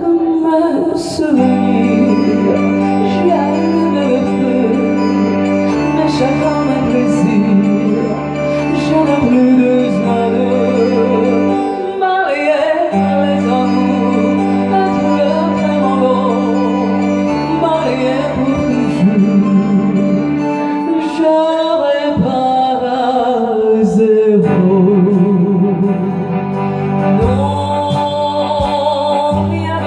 만큼 말씀이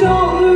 骄傲。